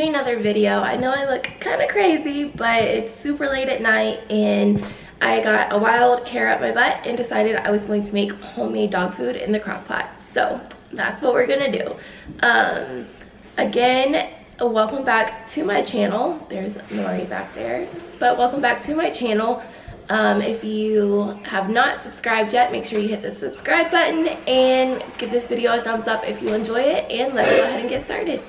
doing another video. I know I look kind of crazy, but it's super late at night and I got a wild hair up my butt and decided I was going to make homemade dog food in the crock pot. So that's what we're gonna do. Um, again, welcome back to my channel. There's Nori back there. But welcome back to my channel. Um, if you have not subscribed yet, make sure you hit the subscribe button and give this video a thumbs up if you enjoy it. And let's go ahead and get started.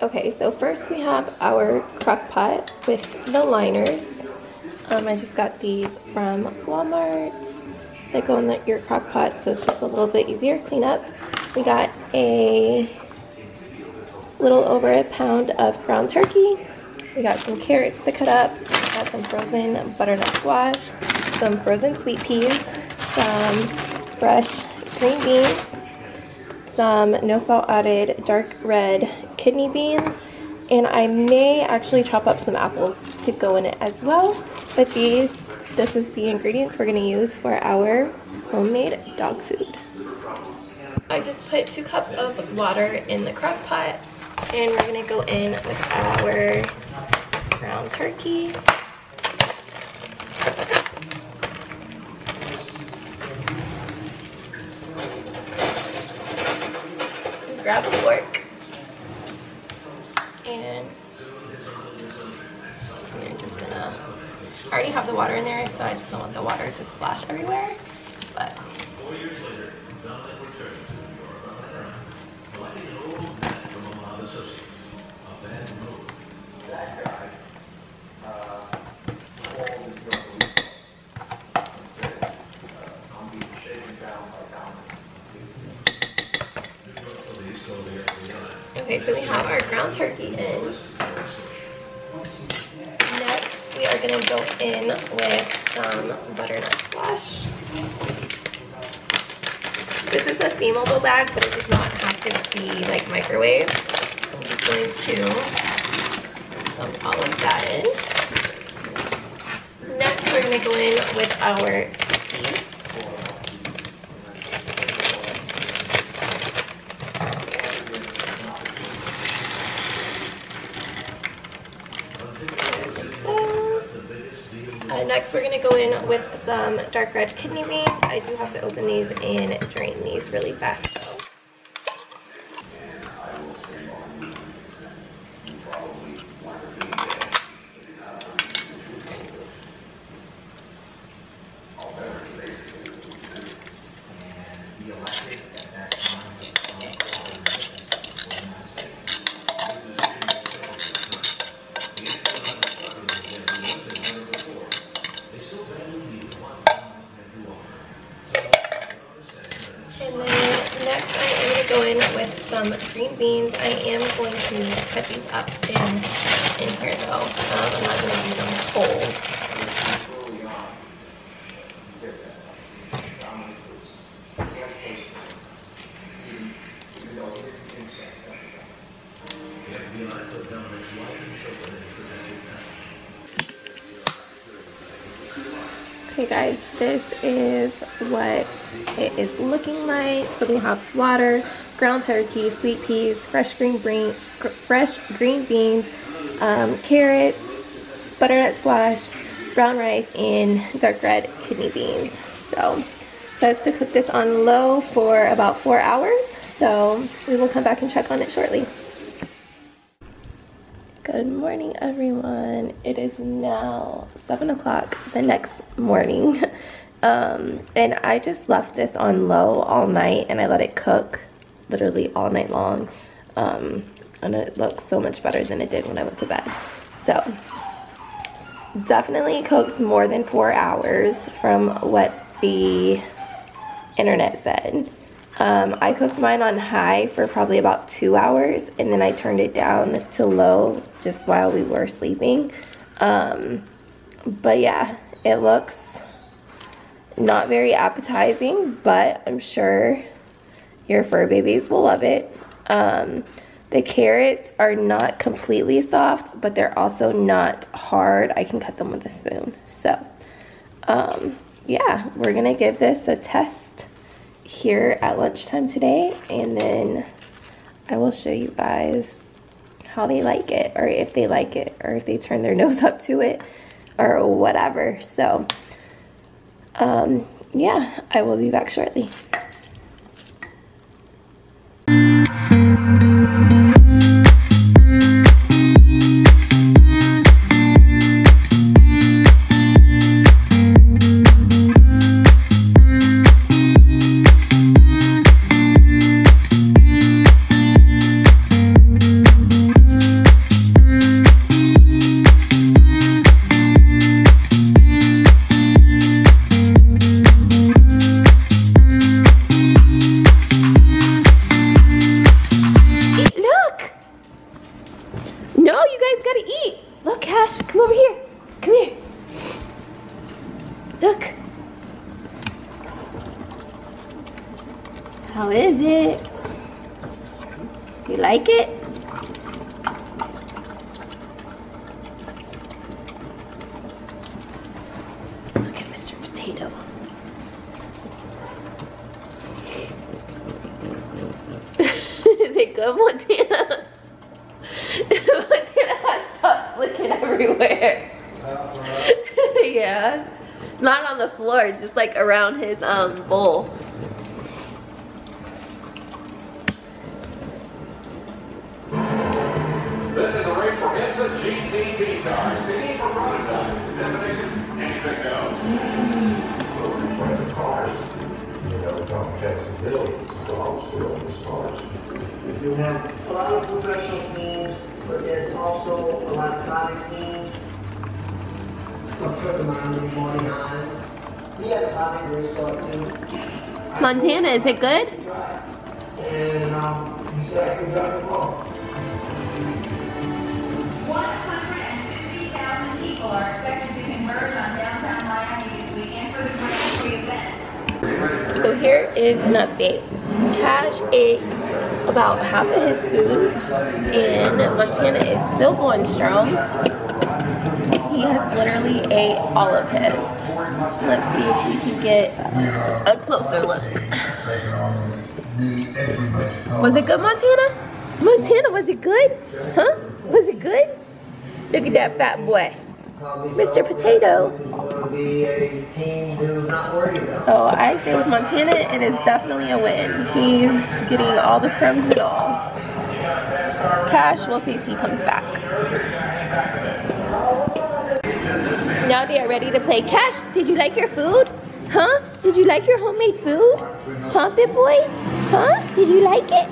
Okay, so first we have our crock pot with the liners. Um, I just got these from Walmart. They go in the, your crock pot, so it's just a little bit easier clean up. We got a little over a pound of ground turkey. We got some carrots to cut up got some frozen butternut squash, some frozen sweet peas, some fresh green beans, some no salt added dark red kidney beans, and I may actually chop up some apples to go in it as well. But these, this is the ingredients we're to use for our homemade dog food. I just put two cups of water in the crock pot and we're to go in with our ground turkey. grab a fork I already have the water in there so I just don't want the water to splash everywhere but Okay, so we have our ground turkey in. Are gonna go in with some butternut squash. This is a steamable bag, but it does not have to be like microwave. I'm just going to dump all of that in. Next, we're gonna go in with our next, we're to go in with some dark red kidney beans. I do have to open these and drain these really fast. Green beans. I am going to cut these up in, in here though. Um, I'm not going to do them cold. Okay guys, this is what it is looking like. So we have water, ground turkey, sweet peas, fresh green, green fresh green beans, um, carrots, butternut squash, brown rice, and dark red kidney beans. So says to cook this on low for about four hours. So we will come back and check on it shortly. Good morning, everyone. It is now 7 o'clock the next morning. Um, and I just left this on low all night and I let it cook literally all night long. Um, and it looks so much better than it did when I went to bed. So definitely cooks more than four hours from what the internet said. Um, I cooked mine on high for probably about two hours and then I turned it down to low just while we were sleeping. Um, but yeah, it looks not very appetizing, but I'm sure your fur babies will love it. Um, the carrots are not completely soft, but they're also not hard. I can cut them with a spoon. So, um, yeah, we're going to give this a test here at lunchtime today. And then I will show you guys how they like it or if they like it or if they turn their nose up to it or whatever. So, um, yeah, I will be back shortly. How is it? You like it? Look at Mr. Potato. is it good? Montana has stuff flicking everywhere. yeah. Not on the floor, just like around his um bowl. GTP cars. They need for prototype. Definition, anything goes. cars. You know, talking Texas billions of dollars still in the cars. You have a lot of professional teams, but there's also a lot of private teams. Montana, is it good? And um, he said I could drive the car. 150,000 people are expected to converge on downtown Miami this weekend for the Grand Prix events. So here is an update. Cash ate about half of his food and Montana is still going strong. He has literally ate all of his. Let's see if we can get a closer look. Was it good, Montana? Montana, was it good? Huh? Was it good? Look at that fat boy. Mr. Potato. Oh, I say with Montana, it is definitely a win. He's getting all the crumbs and all. Cash, we'll see if he comes back. Now they are ready to play. Cash, did you like your food? Huh? Did you like your homemade food? Huh, Bit Boy? Huh? Did you like it?